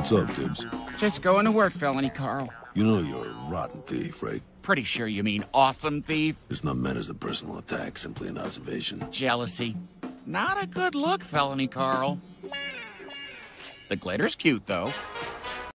What's up, Dibs? Just going to work, felony Carl. You know you're a rotten thief, right? Pretty sure you mean awesome thief. It's not meant as a personal attack, simply an observation. Jealousy. Not a good look, felony Carl. The glitter's cute, though.